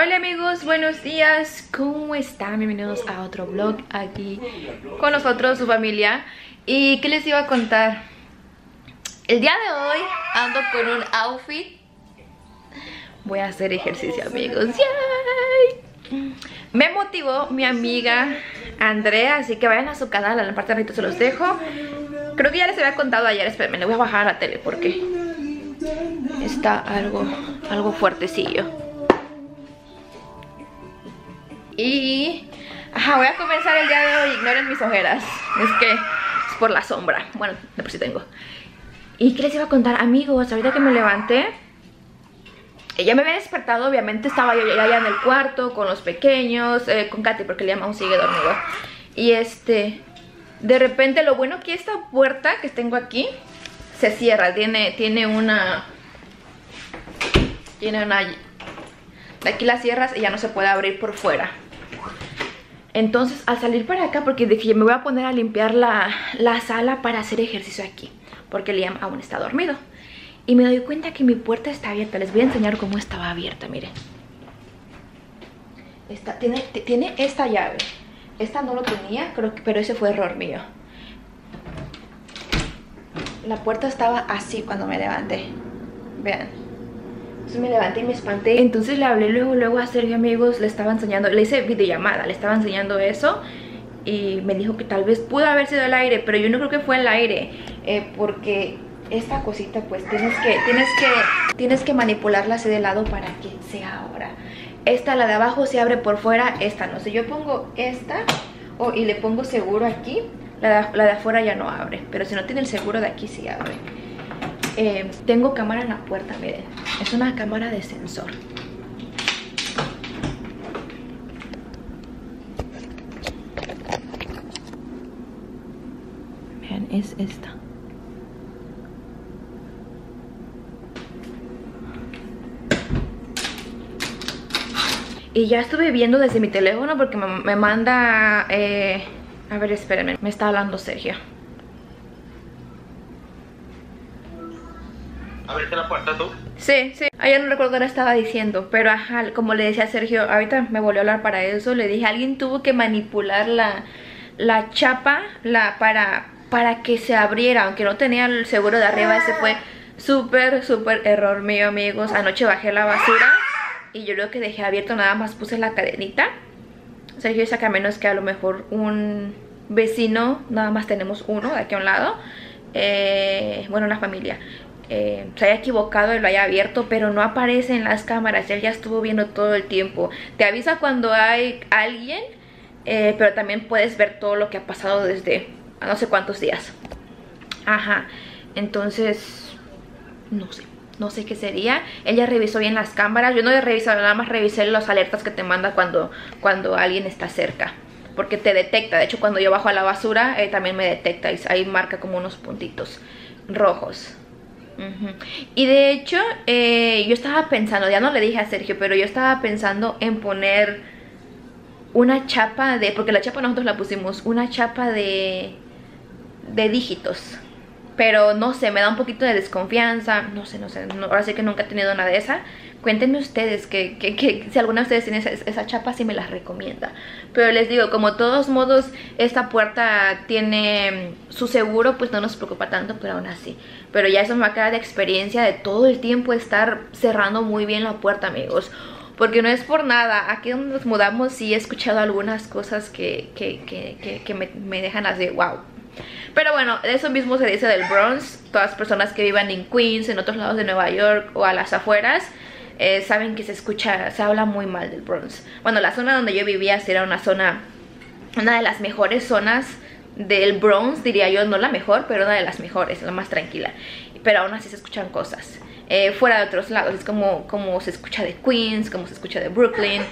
Hola amigos, buenos días, ¿cómo están? Bienvenidos a otro vlog aquí con nosotros, su familia ¿Y qué les iba a contar? El día de hoy ando con un outfit Voy a hacer ejercicio amigos ¡Yay! Me motivó mi amiga Andrea, así que vayan a su canal, en la parte de arriba se los dejo Creo que ya les había contado ayer, espérenme, le voy a bajar a la tele porque está algo, algo fuertecillo y... Ajá, voy a comenzar el día de hoy, ignoren mis ojeras Es que es por la sombra Bueno, de por sí tengo ¿Y qué les iba a contar? Amigos, ahorita que me levanté ella me había despertado, obviamente estaba yo ya en el cuarto con los pequeños, eh, con Katy porque Liam aún sigue dormido. Y este, de repente lo bueno que esta puerta que tengo aquí se cierra, tiene, tiene una, tiene una, de aquí la cierras y ya no se puede abrir por fuera. Entonces al salir para acá, porque dije me voy a poner a limpiar la, sala para hacer ejercicio aquí Porque Liam aún está dormido Y me doy cuenta que mi puerta está abierta. Les voy a enseñar cómo estaba abierta, miren. Esta, tiene, tiene esta llave. Esta no lo tenía, creo que, pero ese fue error mío. La puerta estaba así cuando me levanté. Vean entonces me levanté y me espanté. Entonces le hablé luego, luego a Sergio, amigos, le estaba enseñando, le hice videollamada, le estaba enseñando eso. Y me dijo que tal vez pudo haber sido el aire, pero yo no creo que fue el aire. Eh, porque esta cosita pues tienes que, tienes que, tienes que manipularla así de lado para que sea ahora. Esta, la de abajo, se abre por fuera, esta no. Si yo pongo esta oh, y le pongo seguro aquí, la la de afuera ya no abre. Pero si no tiene el seguro de aquí, sí abre. Eh, tengo cámara en la puerta, miren. Es una cámara de sensor. Vean, es esta. Y ya estuve viendo desde mi teléfono porque me, manda... Eh, a ver, espérenme, me está hablando Sergio. ¿Abriste la puerta tú? Sí, sí. Ayer no recuerdo qué estaba diciendo, pero como le decía a Sergio, ahorita me volvió a hablar para eso, le dije, alguien tuvo que manipular la, la chapa la, para, para que se abriera, aunque no tenía el seguro de arriba, ese fue súper, súper error mío, amigos. Anoche bajé la basura y yo creo que dejé abierto, nada más puse la cadenita. Sergio saca menos que a lo mejor un vecino, nada más tenemos uno de aquí a un lado. Eh, bueno, una familia eh, se haya equivocado y lo haya abierto, pero no aparece en las cámaras, él ya estuvo viendo todo el tiempo. Te avisa cuando hay alguien, eh, pero también puedes ver todo lo que ha pasado desde no sé cuántos días. Ajá, entonces, no sé. No sé qué sería. Ella revisó bien las cámaras. Yo no he revisado, nada más revisé las alertas que te manda cuando, cuando alguien está cerca porque te detecta, de hecho cuando yo bajo a la basura eh, también me detecta y ahí marca como unos puntitos rojos y de hecho, eh, yo estaba pensando, ya no le dije a Sergio, pero yo estaba pensando en poner una chapa de, porque la chapa nosotros la pusimos, una chapa de, de dígitos. Pero no sé, me da un poquito de desconfianza, no sé, no sé, ahora sé que nunca he tenido una de esa. Cuéntenme ustedes que, que, si alguna de ustedes tiene esa, chapa, si me las recomienda. Pero les digo, como todos modos esta puerta tiene su seguro, pues no nos preocupa tanto, pero aún así. Pero ya eso me va a quedar de experiencia de todo el tiempo estar cerrando muy bien la puerta, amigos. Porque no es por nada, aquí donde nos mudamos sí he escuchado algunas cosas que, que, me, me dejan así, wow, pero bueno, eso mismo se dice del Bronx. Todas personas que vivan en Queens, en otros lados de Nueva York o a las afueras, eh, saben que se escucha, se habla muy mal del Bronx. Bueno, la zona donde yo vivía era una zona, una de las mejores zonas del Bronx, diría yo, no la mejor, pero una de las mejores, la más tranquila. Pero aún así se escuchan cosas. Eh, fuera de otros lados, es como, como se escucha de Queens, como se escucha de Brooklyn,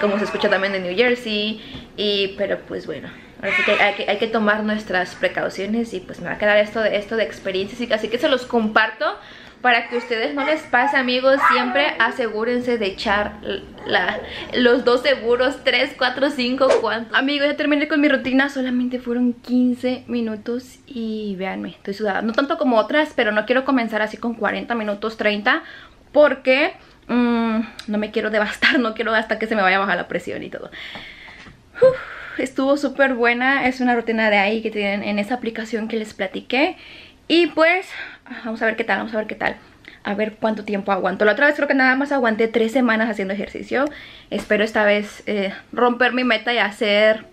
como se escucha también de New Jersey, y, pero pues bueno, hay, que hay, que tomar nuestras precauciones y pues me va a quedar esto de, esto de experiencias y así que se los comparto para que ustedes no les pase amigos siempre asegúrense de echar la, los dos seguros 3, 4, 5, ¿cuántos? amigos ya terminé con mi rutina solamente fueron 15 minutos y véanme estoy sudada no tanto como otras pero no quiero comenzar así con 40 minutos 30 porque mm, no me quiero devastar, no quiero hasta que se me vaya a bajar la presión y todo. estuvo súper buena, es una rutina de ahí que tienen en esa aplicación que les platiqué. Y pues, vamos a ver qué tal, vamos a ver qué tal a ver cuánto tiempo aguanto. La otra vez creo que nada más aguanté tres semanas haciendo ejercicio. Espero esta vez eh, romper mi meta y hacer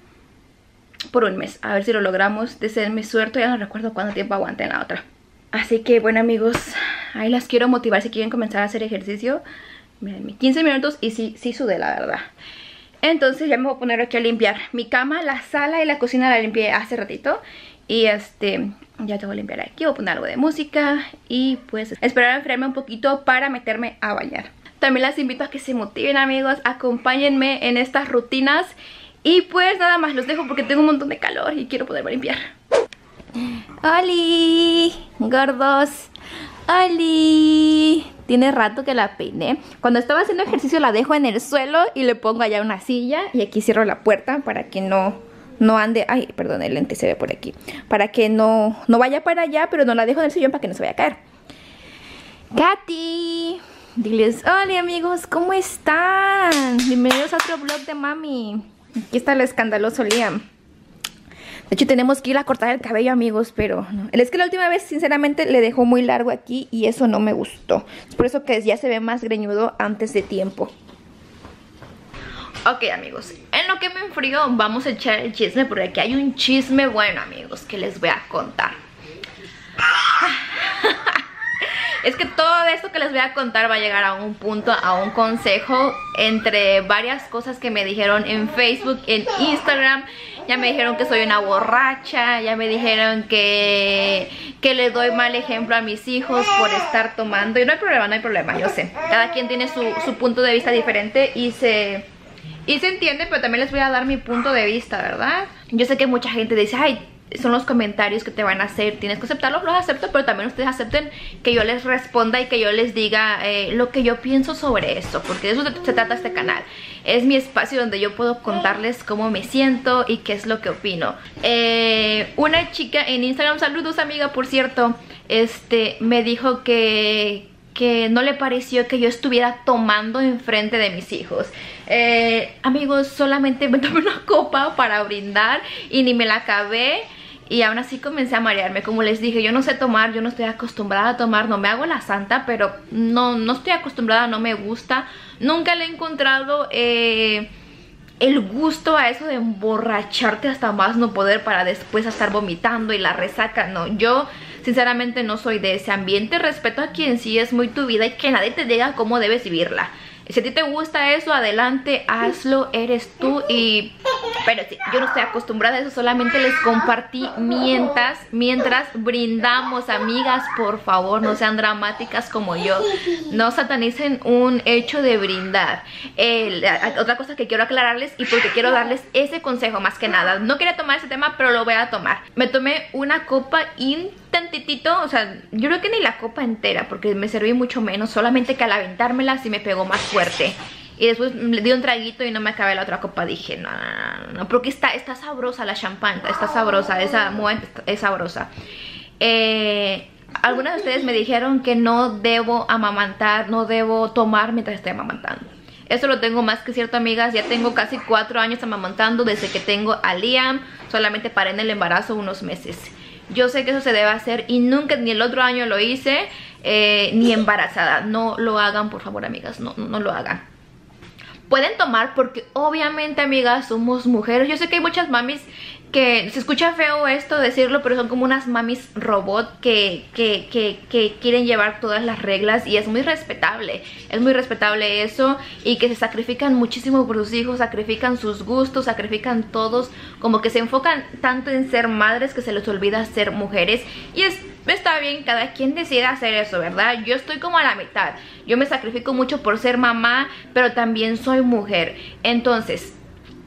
por un mes. A ver si lo logramos. Desde mi suerte ya no recuerdo cuánto tiempo aguanté en la otra. Así que bueno amigos, ahí las quiero motivar si quieren comenzar a hacer ejercicio. Miren, 15 minutos y sí, sí sudé la verdad. Entonces ya me voy a poner aquí a limpiar mi cama, la sala y la cocina la limpié hace ratito. Y este, ya tengo que limpiar aquí, voy a poner algo de música y pues esperar a enfriarme un poquito para meterme a bañar. También las invito a que se motiven amigos, acompáñenme en estas rutinas y pues nada más los dejo porque tengo un montón de calor y quiero poderme limpiar. ¡Holi! Gordos. ¡Holi! Tiene rato que la peiné. Cuando estaba haciendo ejercicio la dejo en el suelo y le pongo allá una silla y aquí cierro la puerta para que no no ande, ay, perdón, el lente se ve por aquí, para que no, no vaya para allá, pero no la dejo en el sillón para que no se vaya a caer. Katy, diles, hola amigos, ¿cómo están? Bienvenidos a otro vlog de mami. Aquí está el escandaloso Liam. De hecho tenemos que ir a cortar el cabello amigos, pero no. Es que la última vez sinceramente le dejó muy largo aquí y eso no me gustó. Es por eso que ya se ve más greñudo antes de tiempo. Ok amigos, en lo que me enfrío vamos a echar el chisme porque aquí hay un chisme bueno amigos que les voy a contar. Es que todo esto que les voy a contar va a llegar a un punto, a un consejo Entre varias cosas que me dijeron en Facebook, en Instagram Ya me dijeron que soy una borracha Ya me dijeron que, que le doy mal ejemplo a mis hijos por estar tomando Y no hay problema, no hay problema, yo sé. Cada quien tiene su, su punto de vista diferente y se y se entiende, pero también les voy a dar mi punto de vista, ¿verdad? Yo sé que mucha gente dice, ay, son los comentarios que te van a hacer, tienes que aceptarlos, los acepto, pero también ustedes acepten que yo les responda y que yo les diga eh, lo que yo pienso sobre esto, porque de eso se, trata este canal. Es mi espacio donde yo puedo contarles cómo me siento y qué es lo que opino. Eh, una chica en Instagram, saludos amiga, por cierto, este, me dijo que, que no le pareció que yo estuviera tomando enfrente de mis hijos. Eh, amigos, solamente me tomé una copa para brindar y ni me la acabé. Y aún así comencé a marearme, como les dije, yo no sé tomar, yo no estoy acostumbrada a tomar, no me hago la santa, pero no, no estoy acostumbrada, no me gusta. Nunca le he encontrado eh, el gusto a eso de emborracharte hasta más no poder para después estar vomitando y la resaca, no, yo sinceramente no soy de ese ambiente, respeto a quien sí es muy tu vida y que nadie te diga cómo debes vivirla. Si a ti te gusta eso, adelante, hazlo, eres tú y... Pero sí, yo no estoy acostumbrada a eso, solamente les compartí mientras, mientras brindamos, amigas, por favor, no sean dramáticas como yo. No satanicen un hecho de brindar. otra cosa que quiero aclararles y porque quiero darles ese consejo más que nada. No quería tomar ese tema, pero lo voy a tomar. Me tomé una copa intentitito, o sea, yo creo que ni la copa entera, porque me serví mucho menos, solamente que al aventármela sí me pegó más fuerte. Y después le di un traguito y no me acabé la otra copa. Dije, no, no, no, porque está, está sabrosa la champán, está sabrosa, esa es sabrosa. Eh, algunas de ustedes me dijeron que no debo amamantar, no debo tomar mientras estoy amamantando. Eso lo tengo más que cierto, amigas. Ya tengo casi cuatro años amamantando desde que tengo a Liam. Solamente paré en el embarazo unos meses. Yo sé que eso se debe hacer y nunca, ni el otro año lo hice. Eh, ni embarazada. No lo hagan, por favor, amigas, no, no lo hagan. Pueden tomar porque obviamente, amigas, somos mujeres. Yo sé que hay muchas mamis que se escucha feo esto decirlo, pero son como unas mamis robot que, que, que, quieren llevar todas las reglas y es muy respetable, es muy respetable eso y que se sacrifican muchísimo por sus hijos, sacrifican sus gustos, sacrifican todos, como que se enfocan tanto en ser madres que se les olvida ser mujeres y es está bien, cada quien decide hacer eso, ¿verdad? Yo estoy como a la mitad. Yo me sacrifico mucho por ser mamá, pero también soy mujer. Entonces,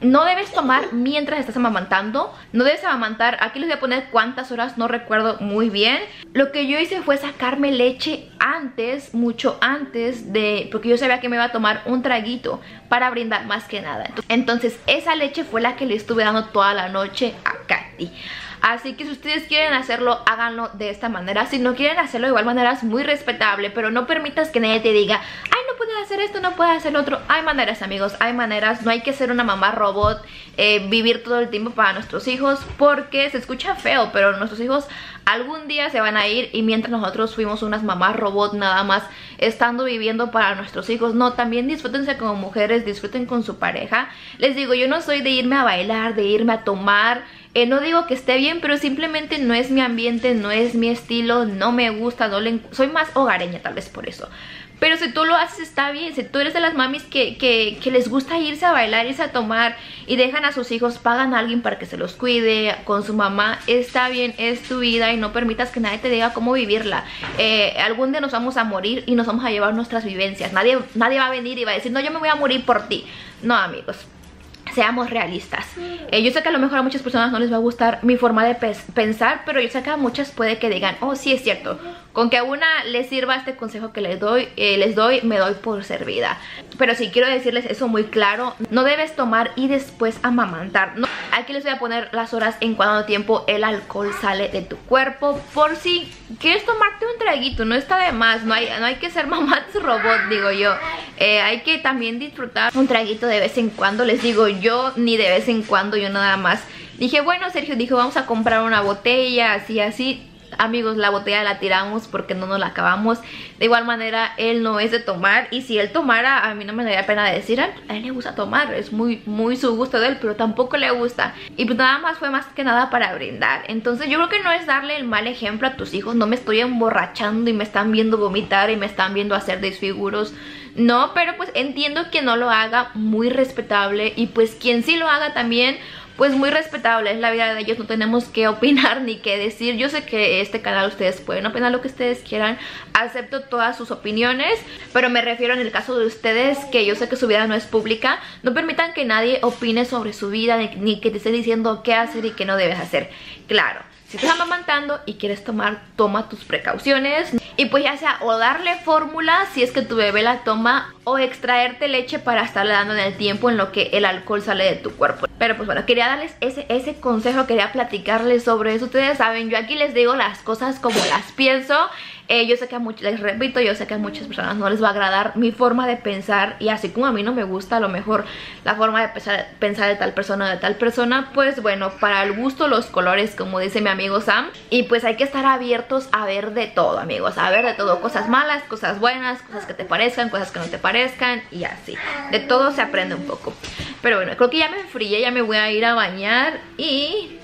no debes tomar mientras estás amamantando No debes amamantar, aquí les voy a poner cuántas horas, no recuerdo muy bien. Lo que yo hice fue sacarme leche antes, mucho antes de Porque yo sabía que me iba a tomar un traguito para brindar más que nada. Entonces esa leche fue la que le estuve dando toda la noche a Katy Así que si ustedes quieren hacerlo, háganlo de esta manera. Si no quieren hacerlo de igual manera es muy respetable, pero no permitas que nadie te diga, ay no puedes hacer esto, no puedes hacer lo otro. Hay maneras, amigos, hay maneras. No hay que ser una mamá robot, eh, vivir todo el tiempo para nuestros hijos, porque se escucha feo, pero nuestros hijos algún día se van a ir y mientras nosotros fuimos unas mamás robot nada más estando viviendo para nuestros hijos, no, también disfrútense como mujeres, disfruten con su pareja. Les digo, yo no soy de irme a bailar, de irme a tomar, eh, no digo que esté bien, pero simplemente no es mi ambiente, no es mi estilo, no me gusta, no le... soy más hogareña tal vez por eso. Pero si tú lo haces está bien, si tú eres de las mamis que, que, que, les gusta irse a bailar, irse a tomar y dejan a sus hijos, pagan a alguien para que se los cuide con su mamá, está bien, es tu vida y no permitas que nadie te diga cómo vivirla. Eh, algún día nos vamos a morir y nos vamos a llevar nuestras vivencias. Nadie, nadie va a venir y va a decir, no, yo me voy a morir por ti. No, amigos seamos realistas. Eh, yo sé que a lo mejor a muchas personas no les va a gustar mi forma de pensar, pero yo sé que a muchas puede que digan, oh, sí es cierto, con que a una les sirva este consejo que les doy, eh, les doy, me doy por servida. Pero sí, quiero decirles eso muy claro, no debes tomar y después amamantar. No, aquí les voy a poner las horas en cuánto tiempo el alcohol sale de tu cuerpo, por si quieres tomarte un traguito, no está de más, no hay, no hay que ser mamás robot, digo yo. Eh, hay que también disfrutar un traguito de vez en cuando, les digo yo, ni de vez en cuando, yo nada más. Dije, bueno, Sergio dijo, vamos a comprar una botella, así, así amigos la botella la tiramos porque no nos la acabamos. De igual manera él no es de tomar. Y si él tomara a mí no me daría pena decir a él le gusta tomar es muy muy su gusto de él pero tampoco le gusta. Y pues nada más fue más que nada para brindar. Entonces yo creo que no es darle el mal ejemplo a tus hijos. No me estoy emborrachando y me están viendo vomitar y me están viendo hacer desfiguros. No, pero pues entiendo que no lo haga muy respetable. Y pues quien sí lo haga también pues muy respetable, es la vida de ellos, no tenemos que opinar ni que decir. Yo sé que este canal ustedes pueden opinar lo que ustedes quieran, acepto todas sus opiniones, pero me refiero en el caso de ustedes que yo sé que su vida no es pública, no permitan que nadie opine sobre su vida ni que te esté diciendo qué hacer y qué no debes hacer. Claro, si estás amamantando y quieres tomar, toma tus precauciones. Y pues ya sea o darle fórmula si es que tu bebé la toma o extraerte leche para estarle dando en el tiempo en lo que el alcohol sale de tu cuerpo. Pero pues bueno, quería darles ese, ese consejo, quería platicarles sobre eso. Ustedes saben, yo aquí les digo las cosas como las pienso. Eh, yo sé que a muchos, les repito, yo sé que a muchas personas no les va a agradar mi forma de pensar y así como a mí no me gusta a lo mejor la forma de pensar, de tal persona o de tal persona, pues bueno, para el gusto los colores, como dice mi amigo Sam, y pues hay que estar abiertos a ver de todo, amigos, a ver de todo, cosas malas, cosas buenas, cosas que te parezcan, cosas que no te parezcan y así, de todo se aprende un poco. Pero bueno, creo que ya me enfrié, ya me voy a ir a bañar y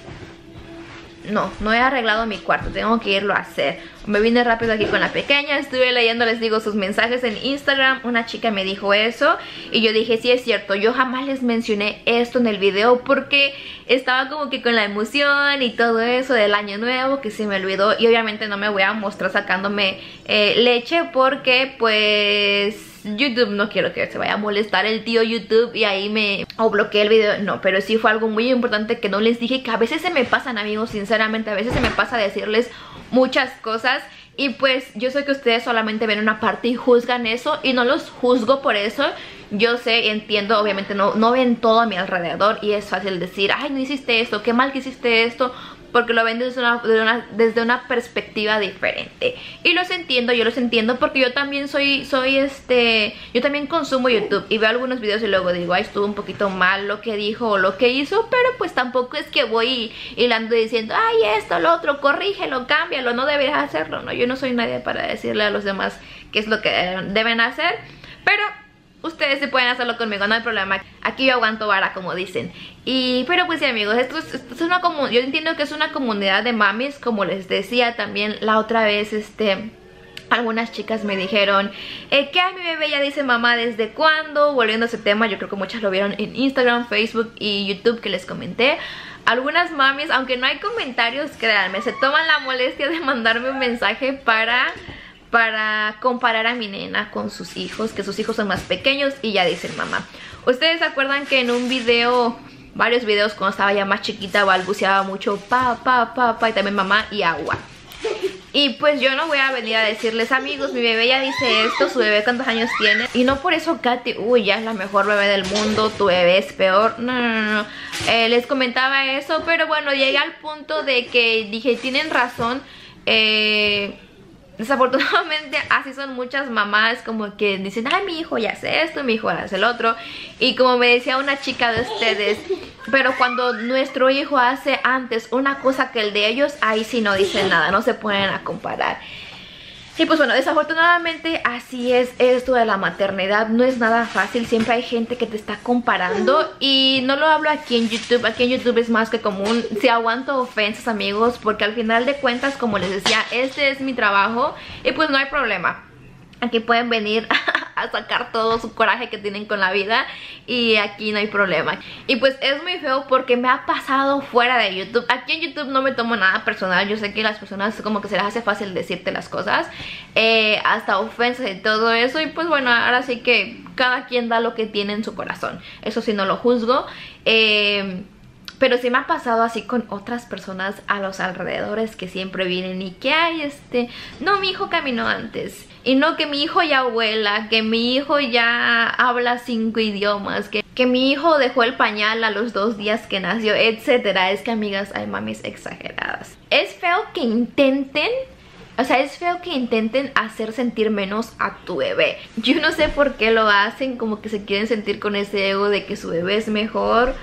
no, no he arreglado mi cuarto, tengo que irlo a hacer. Me vine rápido aquí con la pequeña, estuve leyendo, les digo, sus mensajes en Instagram. Una chica me dijo eso y yo dije, sí es cierto, yo jamás les mencioné esto en el video porque estaba como que con la emoción y todo eso del año nuevo que se me olvidó. Y obviamente no me voy a mostrar sacándome eh, leche porque pues YouTube no quiero que se vaya a molestar el tío YouTube y ahí me o bloqueé el video, no, pero sí fue algo muy importante que no les dije que a veces se me pasan amigos, sinceramente, a veces se me pasa decirles muchas cosas y pues yo sé que ustedes solamente ven una parte y juzgan eso y no los juzgo por eso. Yo sé entiendo, obviamente no, no ven todo a mi alrededor y es fácil decir, ay, no hiciste esto, qué mal que hiciste esto porque lo ven desde una, perspectiva diferente. Y los entiendo, yo los entiendo porque yo también soy, soy este, yo también consumo YouTube y veo algunos videos y luego digo, ay, estuvo un poquito mal lo que dijo o lo que hizo, pero pues tampoco es que voy hilando diciendo, ay, esto, lo otro, corrígelo, cámbialo, no deberías hacerlo, no, yo no soy nadie para decirle a los demás qué es lo que deben hacer, pero ustedes se pueden hacerlo conmigo, no hay problema. Aquí yo aguanto vara, como dicen. Y, pero pues sí, amigos, esto es, una comunidad, yo entiendo que es una comunidad de mamis, como les decía también la otra vez, este... Algunas chicas me dijeron eh, que a mi bebé ya dice mamá desde cuándo Volviendo a ese tema, yo creo que muchas lo vieron en Instagram, Facebook y YouTube que les comenté Algunas mamis, aunque no hay comentarios, créanme, se toman la molestia de mandarme un mensaje para para comparar a mi nena con sus hijos, que sus hijos son más pequeños y ya dicen mamá. Ustedes se acuerdan que en un video, varios videos cuando estaba ya más chiquita balbuceaba mucho pa, pa, pa, pa y también mamá y agua. Y pues yo no voy a venir a decirles, amigos, mi bebé ya dice esto, su bebé cuántos años tiene. Y no por eso Katy, uy, ya es la mejor bebé del mundo, tu bebé es peor. No, no, no, no. Eh, les comentaba eso, pero bueno, llegué al punto de que dije, tienen razón. Eh desafortunadamente así son muchas mamás como que dicen, ay mi hijo ya hace esto, mi hijo hace el otro. Y como me decía una chica de ustedes, pero cuando nuestro hijo hace antes una cosa que el de ellos, ahí sí no dicen nada, no se pueden a comparar. Y pues bueno, desafortunadamente así es esto de la maternidad, no es nada fácil, siempre hay gente que te está comparando. Y no lo hablo aquí en YouTube, aquí en YouTube es más que común, si aguanto ofensas amigos, porque al final de cuentas, como les decía, este es mi trabajo. Y pues no hay problema. Aquí pueden venir a sacar todo su coraje que tienen con la vida y aquí no hay problema. Y pues es muy feo porque me ha pasado fuera de YouTube. Aquí en YouTube no me tomo nada personal, yo sé que las personas como que se les hace fácil decirte las cosas, eh, hasta ofensas y todo eso. Y pues bueno, ahora sí que cada quien da lo que tiene en su corazón. Eso sí no lo juzgo. Eh, pero sí me ha pasado así con otras personas a los alrededores que siempre vienen y que hay este, no, mi hijo caminó antes. Y no que mi hijo ya vuela, que mi hijo ya habla cinco idiomas, que, que mi hijo dejó el pañal a los dos días que nació, etcétera. Es que amigas, hay mamis exageradas. Es feo que intenten o sea, es feo que intenten hacer sentir menos a tu bebé. Yo no sé por qué lo hacen, como que se quieren sentir con ese ego de que su bebé es mejor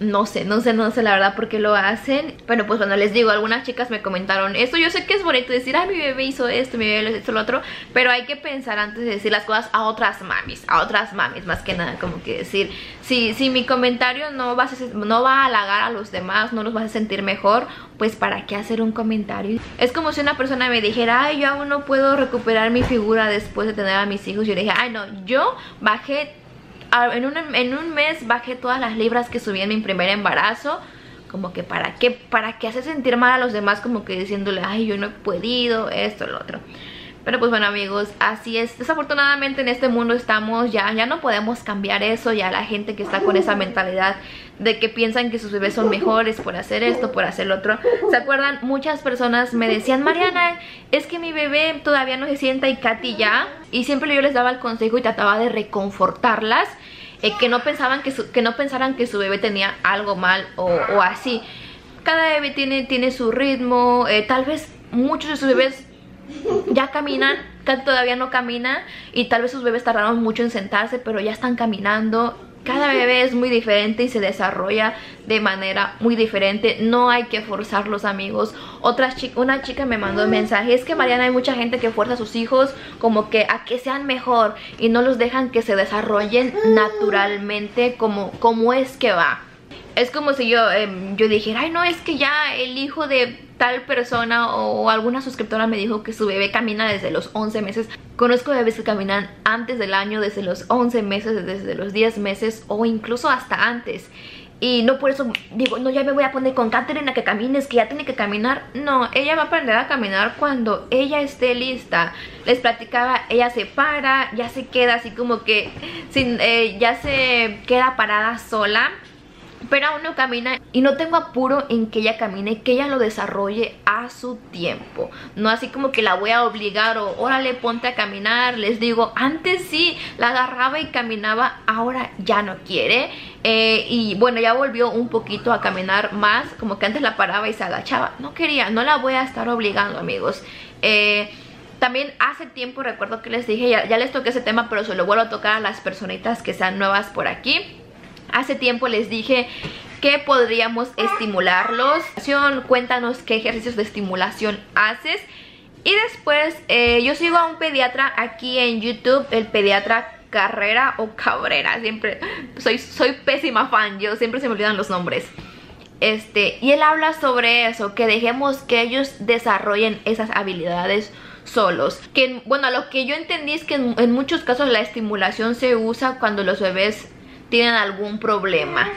no sé, no sé, no sé la verdad por qué lo hacen. Pero pues bueno, les digo, algunas chicas me comentaron esto. Yo sé que es bonito decir, ay mi bebé hizo esto, mi bebé hizo lo otro Pero hay que pensar antes de decir las cosas a otras mamis A otras mamis, más que nada, como que decir Si, si mi comentario no va, a, no va a halagar a los demás, no los vas a sentir mejor Pues para qué hacer un comentario Es como si una persona me dijera, ay yo aún no puedo recuperar mi figura después de tener a mis hijos Yo le dije, ay no, yo bajé en un, en un mes bajé todas las libras que subí en mi primer embarazo como que para qué, para qué hace sentir mal a los demás como que diciéndole, ay yo no he podido, esto, lo otro pero pues bueno amigos, así es. Desafortunadamente en este mundo estamos ya Ya no podemos cambiar eso. Ya la gente que está con esa mentalidad De que piensan que sus bebés son mejores Por hacer esto, por hacer lo otro. ¿Se acuerdan? Muchas personas me decían Mariana, es que mi bebé todavía no se sienta y Katy ya Y siempre yo les daba el consejo y trataba de reconfortarlas eh, que, no pensaban que, que no pensaran que su bebé tenía algo mal o, así. Cada bebé tiene, tiene su ritmo eh, Tal vez muchos de sus bebés ya caminan, todavía no camina y tal vez sus bebés tardaron mucho en sentarse, pero ya están caminando. Cada bebé es muy diferente y se desarrolla de manera muy diferente. No hay que forzarlos, amigos. Otra chica, una chica me mandó un mensaje. Es que, Mariana, hay mucha gente que fuerza a sus hijos como que a que sean mejor y no los dejan que se desarrollen naturalmente como, como es que va. Es como si yo, em, yo dijera, ay no, es que ya el hijo de tal persona o alguna suscriptora me dijo que su bebé camina desde los 11 meses. Conozco bebés que caminan antes del año, desde los 11 meses, desde los 10 meses o incluso hasta antes. Y no por eso digo, no, ya me voy a poner con Katherine a que camines, que ya tiene que caminar. No, ella va a aprender a caminar cuando ella esté lista. Les platicaba, ella se para, ya se queda así como que sin, eh, ya se queda parada sola pero aún no camina y no tengo apuro en que ella camine, que ella lo desarrolle a su tiempo. No así como que la voy a obligar o órale ponte a caminar. Les digo, antes sí la agarraba y caminaba, ahora ya no quiere. Eh, y bueno, ya volvió un poquito a caminar más, como que antes la paraba y se agachaba. No quería, no la voy a estar obligando amigos. Eh, también hace tiempo recuerdo que les dije, ya, ya les toqué ese tema, pero se lo vuelvo a tocar a las personitas que sean nuevas por aquí Hace tiempo les dije que podríamos estimularlos. Cuéntanos qué ejercicios de estimulación haces. Y después eh, yo sigo a un pediatra aquí en YouTube, el pediatra Carrera o Cabrera. Siempre soy, soy pésima fan, yo siempre se me olvidan los nombres. Este, y él habla sobre eso, que dejemos que ellos desarrollen esas habilidades solos. Que bueno, lo que yo entendí es que en muchos casos la estimulación se usa cuando los bebés tienen algún problema.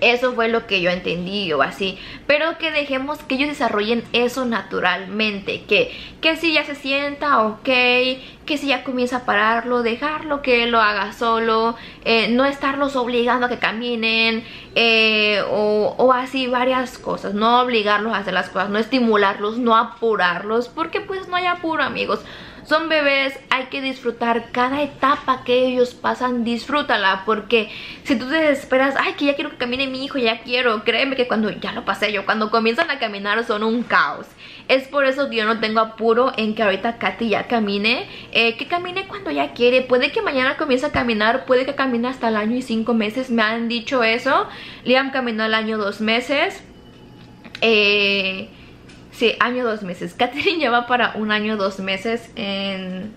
Eso fue lo que yo entendí o así. Pero que dejemos que ellos desarrollen eso naturalmente. Que, que si ya se sienta, ok. Que si ya comienza a pararlo, dejarlo que él lo haga solo. Eh, no estarlos obligando a que caminen. Eh, o, o así varias cosas. No obligarlos a hacer las cosas. No estimularlos, no apurarlos. Porque pues no hay apuro amigos son bebés, hay que disfrutar cada etapa que ellos pasan, disfrútala, porque si tú te desesperas, ay, que ya quiero que camine mi hijo, ya quiero, créeme que cuando ya lo pasé yo, cuando comienzan a caminar son un caos. Es por eso que yo no tengo apuro en que ahorita Katy ya camine, eh, que camine cuando ya quiere, puede que mañana comience a caminar, puede que camine hasta el año y cinco meses, me han dicho eso, Liam caminó el año dos meses, eh Sí, año dos meses. Catherine lleva para un año dos meses en,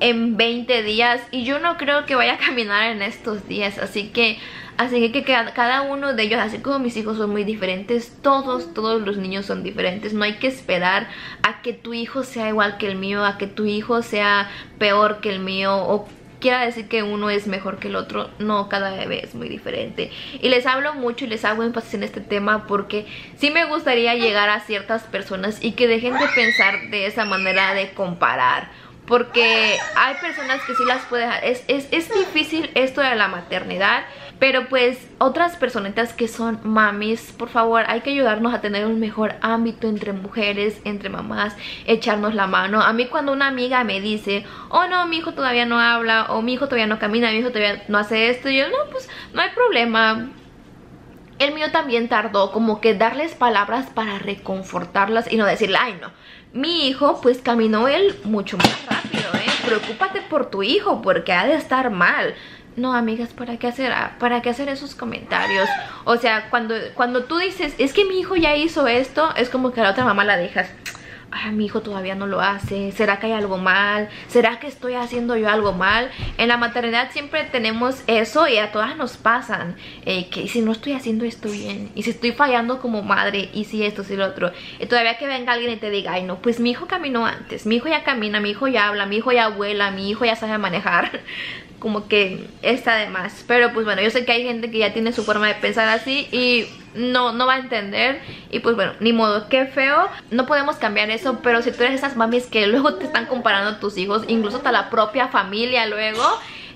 en 20 días. Y yo no creo que vaya a caminar en estos días. Así que, así que cada uno de ellos, así como mis hijos son muy diferentes, todos, todos los niños son diferentes. No hay que esperar a que tu hijo sea igual que el mío, a que tu hijo sea peor que el mío quiera decir que uno es mejor que el otro, no, cada bebé es muy diferente. Y les hablo mucho y les hago énfasis en este tema porque sí me gustaría llegar a ciertas personas y que dejen de pensar de esa manera de comparar. Porque hay personas que sí las puede dejar. Es, es, es difícil esto de la maternidad pero pues otras personitas que son mamis, por favor, hay que ayudarnos a tener un mejor ámbito entre mujeres, entre mamás, echarnos la mano. A mí cuando una amiga me dice, oh no, mi hijo todavía no habla, o mi hijo todavía no camina, mi hijo todavía no hace esto, yo no, pues no hay problema. El mío también tardó como que darles palabras para reconfortarlas y no decirle, ay no, mi hijo pues caminó él mucho más rápido, ¿eh? Preocúpate por tu hijo porque ha de estar mal no, amigas, ¿para qué hacer, para qué hacer esos comentarios? O sea, cuando, cuando tú dices, es que mi hijo ya hizo esto, es como que a la otra mamá la dejas. Ay, mi hijo todavía no lo hace, ¿será que hay algo mal? ¿Será que estoy haciendo yo algo mal? En la maternidad siempre tenemos eso y a todas nos pasan, eh, que si no estoy haciendo esto bien, y si estoy fallando como madre, y si esto, si lo otro, y todavía que venga alguien y te diga, ay no, pues mi hijo caminó antes, mi hijo ya camina, mi hijo ya habla, mi hijo ya vuela, mi hijo ya sabe manejar, como que está de más. Pero pues bueno, yo sé que hay gente que ya tiene su forma de pensar así y no, no va a entender. Y pues bueno, ni modo, qué feo. No podemos cambiar eso, pero si tú eres esas mamis que luego te están comparando tus hijos, incluso hasta la propia familia luego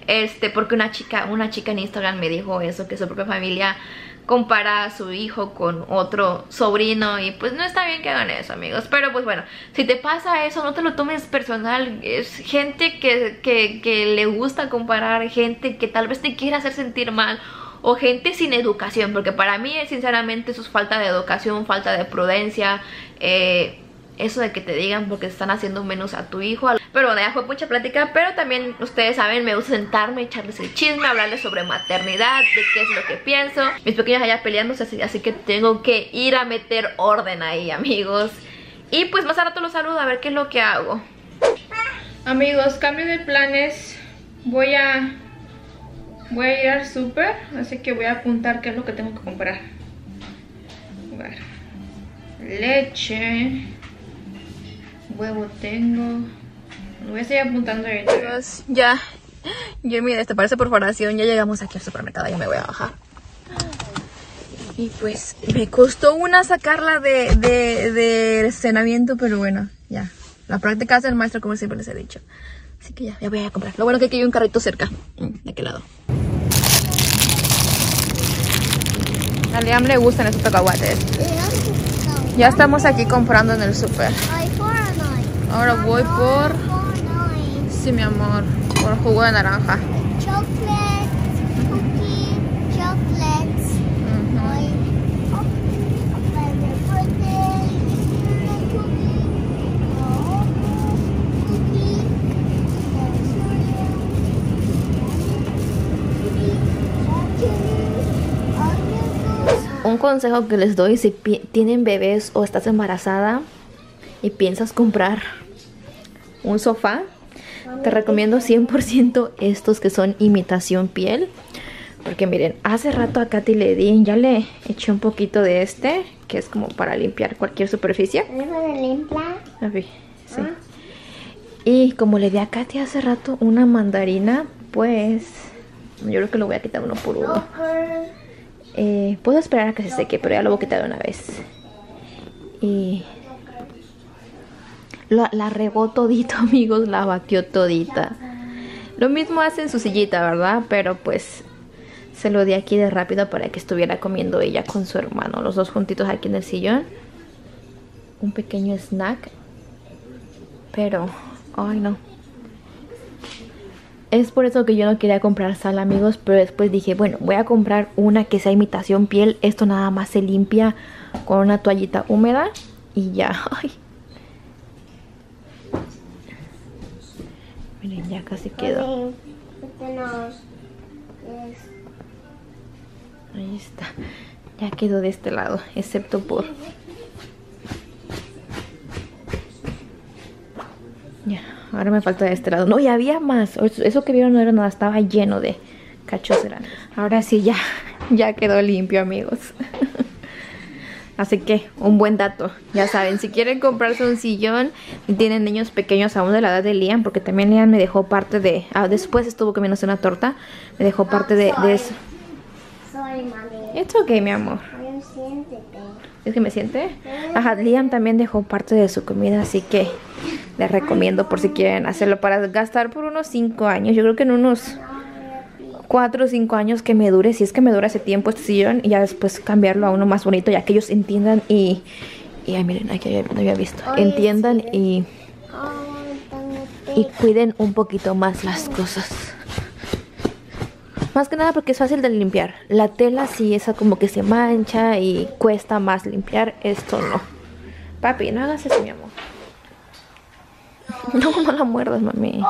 este, porque una chica, una chica en Instagram me dijo eso, que su propia familia compara a su hijo con otro sobrino y pues no está bien que hagan eso amigos. Pero pues bueno si te pasa eso no te lo tomes personal. Es gente que, que, que le gusta comparar gente que tal vez te quiera hacer sentir mal o gente sin educación porque para mí sinceramente eso es falta de educación falta de prudencia eh, eso de que te digan porque están haciendo menos a tu hijo. Pero bueno, ya fue mucha plática, pero también ustedes saben, me gusta sentarme, echarles el chisme, hablarles sobre maternidad, de qué es lo que pienso. Mis pequeños allá peleándose, así, así que tengo que ir a meter orden ahí, amigos. Y pues más a rato los saludo a ver qué es lo que hago. Amigos, cambio de planes. Voy a... Voy a ir al súper, así que voy a apuntar qué es lo que tengo que comprar. Ver. Leche huevo tengo. Voy a seguir apuntando ahorita. ya, yo mira, te parece perforación. Ya llegamos aquí al supermercado, ya me voy a bajar. Y pues me costó una sacarla de, de, de cenamiento, pero bueno, ya. La práctica hace el maestro, como siempre les he dicho. Así que ya, ya voy a comprar. Lo bueno es que aquí hay un carrito cerca. Mm, ¿De qué lado? A Liam le gustan esos cacahuates. Ya estamos aquí comprando en el super. Ahora voy por... Sí, mi amor. Por jugo de naranja. Un consejo que les doy si tienen bebés o estás embarazada y piensas comprar un sofá, te recomiendo 100% estos que son imitación piel. Porque miren, hace rato a Katy le di, ya le eché un poquito de este, que es como para limpiar cualquier superficie. Sí. Y como le di a Katy hace rato una mandarina, pues yo creo que lo voy a quitar uno por uno. Eh, puedo esperar a que se seque, pero ya lo voy a quitar de una vez. Y la, regó todito, amigos, la batió todita. Lo mismo hace en su sillita, ¿verdad? Pero pues se lo di aquí de rápido para que estuviera comiendo ella con su hermano. Los dos juntitos aquí en el sillón. Un pequeño snack. Pero Ay, no. Es por eso que yo no quería comprar sal, amigos. Pero después dije, bueno, voy a comprar una que sea imitación piel. Esto nada más se limpia con una toallita húmeda. Y ya. Ay. Miren, ya casi quedó. Ahí está. Ya quedó de este lado, excepto por... Ya, ahora me falta de este lado. No, y había más. Eso que vieron no era nada, estaba lleno de cachos. Ahora sí, ya, ya quedó limpio, amigos. Así que, un buen dato. Ya saben, si quieren comprarse un sillón y tienen niños pequeños aún de la edad de Liam, porque también Liam me dejó parte de... Ah, después estuvo comiéndose una torta, me dejó parte de, de eso. Sorry, mami. It's okay, mi amor. ¿Es que me siente? Ajá, Liam también dejó parte de su comida, así que les recomiendo por si quieren hacerlo para gastar por unos 5 años. Yo creo que en unos 4 o 5 años que me dure, si es que me dura ese tiempo este sillón, y ya después cambiarlo a uno más bonito, ya que ellos entiendan y... Y ay, miren, aquí no había visto. Entiendan y... Y cuiden un poquito más las cosas. Más que nada porque es fácil de limpiar. La tela sí, esa como que se mancha y cuesta más limpiar. Esto no. Papi, no hagas eso, mi amor. No, no la muerdas, mami.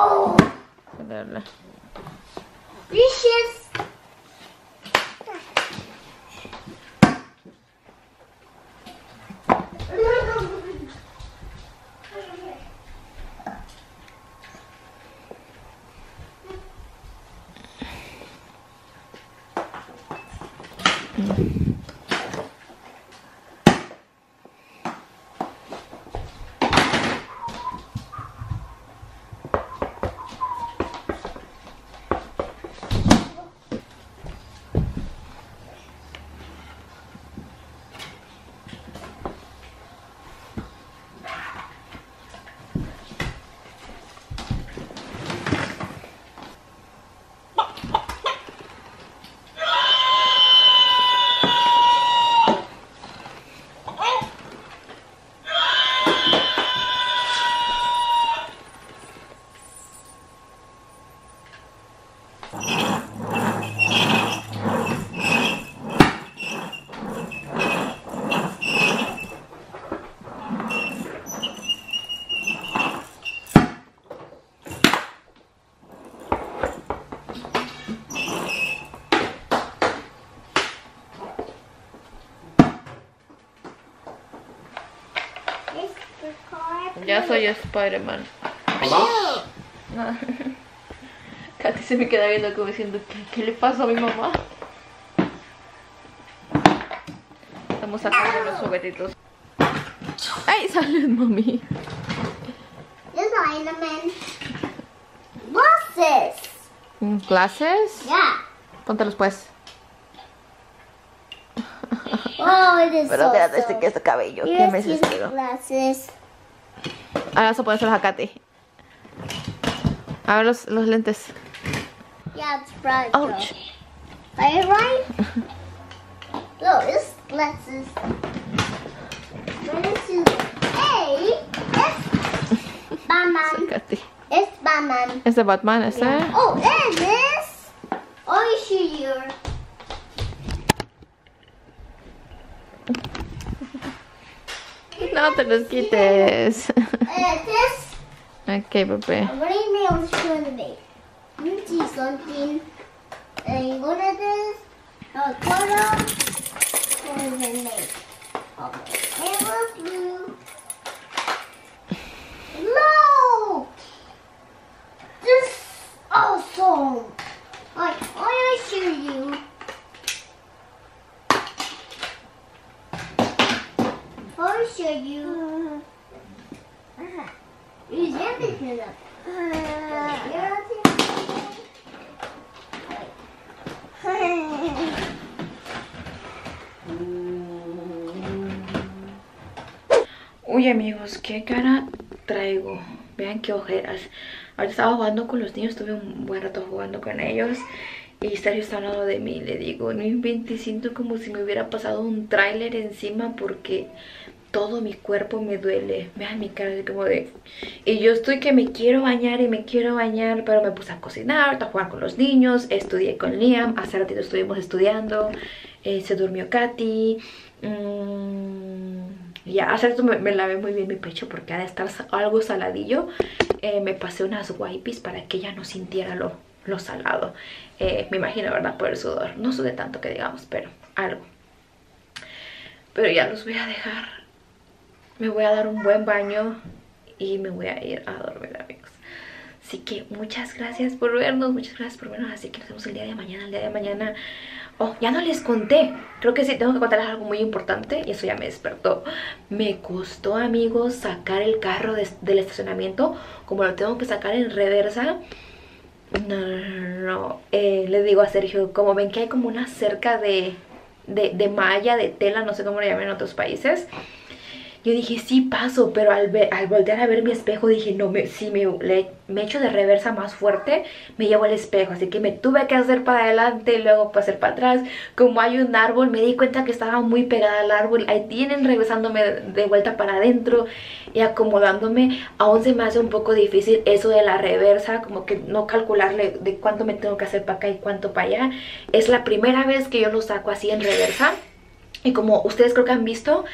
Ya soy Spider-Man. No. Katy se me queda viendo como diciendo, ¿qué, ¿qué, le pasó a mi mamá? Estamos sacando los juguetitos. ¡Ay, salud, mami! Glasses. ¿Glasses? Yeah. Póntelos pues. Oh, it is Pero so, espérate, so. este que este cabello. ¿Qué me desespero? glasses. Ahora vas a ponerse a Katy. A ver los, los lentes. Yeah, it's bright. Ouch. Are you right? It's glasses. Hey, it's Batman. It's Batman. ¿Es de Batman ese? Oh, and this. Oh, you should. No te los quites. Ok, bebé. What You. Uh, use everything up. Uy amigos, qué cara traigo. Vean qué ojeras. Ahorita estaba jugando con los niños, estuve un buen rato jugando con ellos. Y Sergio está hablando de mí, le digo, no inventes, siento como si me hubiera pasado un tráiler encima porque todo mi cuerpo me duele. Vean mi cara como de... Y yo estoy que me quiero bañar y me quiero bañar, pero me puse a cocinar, a jugar con los niños, estudié con Liam, hace ratito estuvimos estudiando, eh, se durmió Katy. Mmm, ya, hace rato me, lavé muy bien mi pecho porque ha de estar algo saladillo. Eh, me pasé unas wipes para que ella no sintiera lo, lo salado. Eh, me imagino, ¿verdad? Por el sudor. No sude tanto que digamos, pero algo. Pero ya los voy a dejar. Me voy a dar un buen baño y me voy a ir a dormir, amigos. Así que muchas gracias por vernos, muchas gracias por vernos. Así que nos vemos el día de mañana. El día de mañana Oh, ya no les conté. Creo que sí, tengo que contarles algo muy importante y eso ya me despertó. Me costó, amigos, sacar el carro del estacionamiento. Como lo tengo que sacar en reversa. No, no, no. Eh, le digo a Sergio, como ven que hay como una cerca de, de, de malla, de tela, no sé cómo lo llaman en otros países yo dije, sí paso, pero al, al voltear a ver mi espejo dije, no, me, si me, me echo de reversa más fuerte, me llevo el espejo. Así que me tuve que hacer para adelante, luego pasar para atrás. Como hay un árbol, me di cuenta que estaba muy pegada al árbol. Ahí tienen regresándome de vuelta para adentro y acomodándome. Aún se me hace un poco difícil eso de la reversa, como que no calcularle de cuánto me tengo que hacer para acá y cuánto para allá. Es la primera vez que yo lo saco así en reversa. Y como ustedes creo que han visto,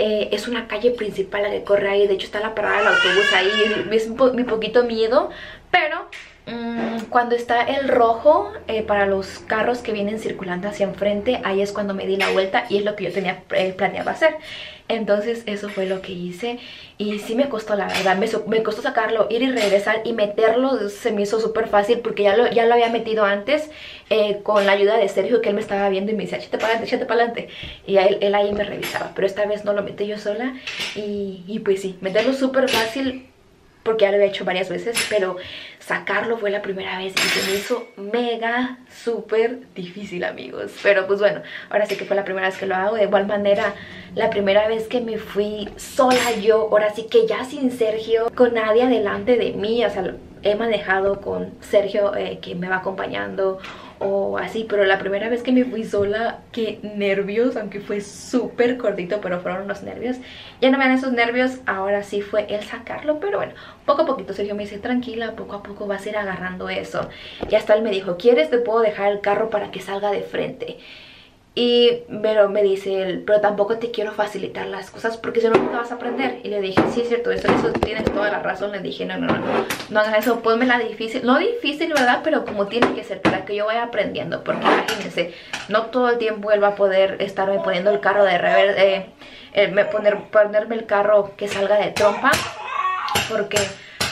eh, es una calle principal la que corre ahí. De hecho está la parada del autobús ahí. Es mi poquito miedo. Pero mm, cuando está el rojo eh, para los carros que vienen circulando hacia enfrente, ahí es cuando me di la vuelta y es lo que yo tenía eh, planeado hacer. Entonces eso fue lo que hice. Y sí me costó la verdad, me, me costó sacarlo, ir y regresar y meterlo se me hizo súper fácil porque ya lo, ya lo había metido antes eh, con la ayuda de Sergio que él me estaba viendo y me decía, échate para adelante, échate para adelante y él, él, ahí me revisaba, pero esta vez no lo metí yo sola. Y, y pues sí, meterlo súper fácil porque ya lo había hecho varias veces, pero sacarlo fue la primera vez y se me hizo mega, súper difícil, amigos. Pero pues bueno, ahora sí que fue la primera vez que lo hago. De igual manera, la primera vez que me fui sola yo, ahora sí que ya sin Sergio, con nadie adelante de mí, o sea, he manejado con Sergio eh, que me va acompañando o así, pero la primera vez que me fui sola, qué nervios, aunque fue súper cortito, pero fueron unos nervios. Ya no me dan esos nervios, ahora sí fue el sacarlo, pero bueno, poco a poquito Sergio me dice, tranquila, poco a poco vas a ir agarrando eso. Y hasta él me dijo, ¿quieres? Te puedo dejar el carro para que salga de frente. Y pero me dice él, pero tampoco te quiero facilitar las cosas porque si no, no vas a aprender. Y le dije, sí, es cierto, eso, eso tienes toda la razón. Le dije, no, no, no, no hagas eso, ponme la difícil. No difícil, ¿verdad? Pero como tiene que ser para que yo vaya aprendiendo. Porque imagínense, no todo el tiempo él va a poder estarme poniendo el carro de rever, eh, eh poner, ponerme el carro que salga de trompa. Porque,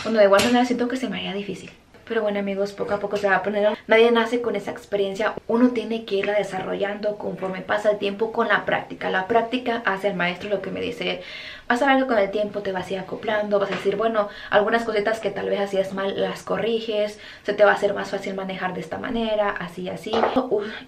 bueno, de igual manera siento que se me haría difícil. Pero bueno amigos, poco a poco se va a poner. Nadie nace con esa experiencia. Uno tiene que irla desarrollando conforme pasa el tiempo con la práctica. La práctica hace el maestro lo que me dice. Vas a ver que con el tiempo te vas a ir acoplando. Vas a decir, bueno, algunas cositas que tal vez hacías mal las corriges. Se te va a hacer más fácil manejar de esta manera. Así, así.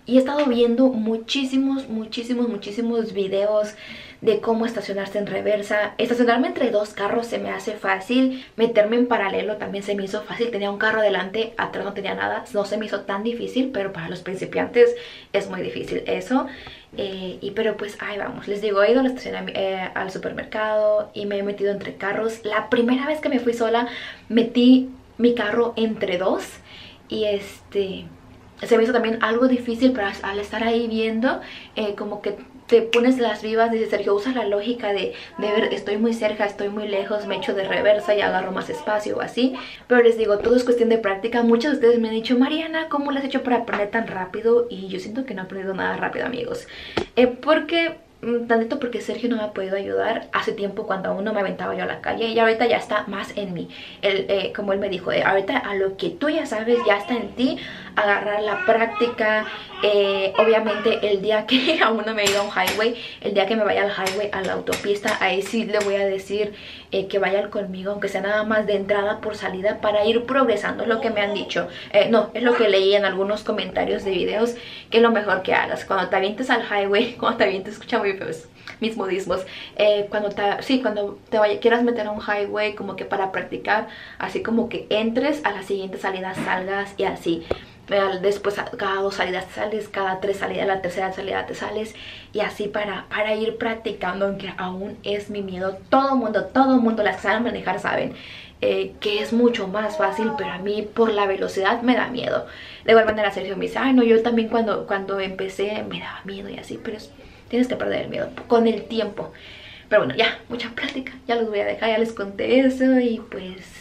y he estado viendo muchísimos, muchísimos, muchísimos videos de cómo estacionarse en reversa. Estacionarme entre dos carros se me hace fácil. Meterme en paralelo también se me hizo fácil. Tenía un carro adelante, atrás no tenía nada. No se me hizo tan difícil, pero para los principiantes es muy difícil eso. Eh, y pero pues ahí vamos, les digo, he ido al, eh, al supermercado y me he metido entre carros. La primera vez que me fui sola metí mi carro entre dos y este se me hizo también algo difícil pero al estar ahí viendo eh, como que te pones las vivas, dice Sergio, usa la lógica de, de ver, estoy muy cerca, estoy muy lejos, me echo de reversa y agarro más espacio o así. Pero les digo, todo es cuestión de práctica. Muchos de ustedes me han dicho, Mariana, ¿cómo lo has hecho para aprender tan rápido? Y yo siento que no he aprendido nada rápido, amigos. Eh, porque Mm, tantito porque Sergio no me ha podido ayudar hace tiempo cuando aún no me aventaba yo a la calle y ahorita ya está más en mí él, eh, como él me dijo, eh, ahorita a lo que tú ya sabes ya está en ti agarrar la práctica eh, obviamente el día que aún no me he ido a un highway el día que me vaya al highway, a la autopista ahí sí le voy a decir que vaya conmigo aunque sea nada más de entrada por salida para ir progresando, es lo que me han dicho no, es lo que leí en algunos comentarios de videos que es lo mejor que hagas cuando te avientes al highway, cuando te avientes escucha muy pues, mis modismos. Eh, cuando sí, cuando te vaya, quieras meter a un highway como que para practicar, así como que entres a la siguiente salida, salgas y así. Después cada dos salidas te sales, cada tres salidas, la tercera salida te sales y así para, para ir practicando, aunque aún es mi miedo. Todo mundo, todo mundo, las que saben manejar saben eh, que es mucho más fácil, pero a mí por la velocidad me da miedo. De igual manera Sergio me dice, ay no, yo también cuando, cuando empecé me daba miedo y así, pero tienes que perder el miedo con el tiempo. Pero bueno, ya, mucha práctica, ya los voy a dejar, ya les conté eso y pues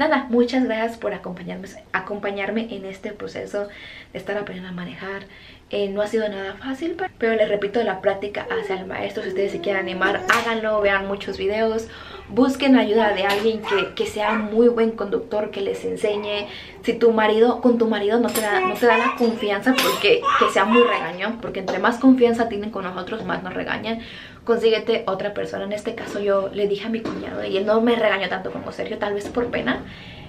nada, muchas gracias por acompañarme, acompañarme en este proceso de estar aprendiendo a manejar. Eh, no ha sido nada fácil, pero les repito, la práctica hacia el maestro. Si ustedes se quieren animar, háganlo, vean muchos videos. Busquen ayuda de alguien que, que, sea muy buen conductor, que les enseñe. Si tu marido, con tu marido no te da, no te da la confianza porque que sea muy regañón, porque entre más confianza tienen con nosotros, más nos regañan consíguete otra persona. En este caso yo le dije a mi cuñado y él no me regañó tanto como Sergio, tal vez por pena.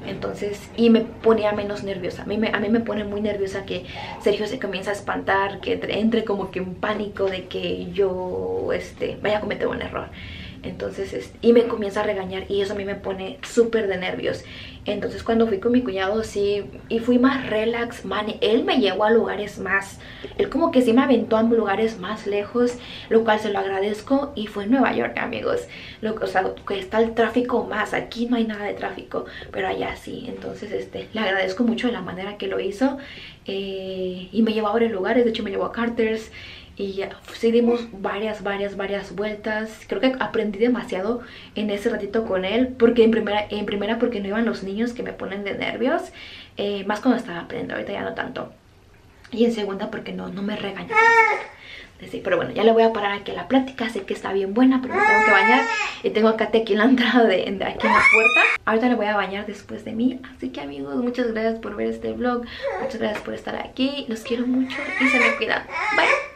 Entonces, y me ponía menos nerviosa. A mí me, a mí me pone muy nerviosa que Sergio se comienza a espantar, que entre como que en pánico de que yo este, vaya a cometer un error. Entonces, y me comienza a regañar y eso a mí me pone súper de nervios. Entonces cuando fui con mi cuñado sí, y fui más relax, man, él me llevó a lugares más, él como que sí me aventó a lugares más lejos, lo cual se lo agradezco y fue en Nueva York, amigos. Lo, o sea, que está el tráfico más, aquí no hay nada de tráfico, pero allá sí. Entonces, este, le agradezco mucho de la manera que lo hizo eh, y me llevó a varios lugares, de hecho me llevó a Carter's y ya, sí dimos varias, varias, varias vueltas. Creo que aprendí demasiado en ese ratito con él, porque en primera, en primera porque no iban los niños que me ponen de nervios, eh, más cuando estaba aprendiendo, ahorita ya no tanto. Y en segunda porque no, no me regañó. Sí, pero bueno, ya le voy a parar aquí a la plática, sé que está bien buena, pero me tengo que bañar y tengo acá aquí en la entrada de, de, aquí en la puerta. Ahorita le voy a bañar después de mí, así que amigos, muchas gracias por ver este vlog, muchas gracias por estar aquí, los quiero mucho y se me cuidan. Bye.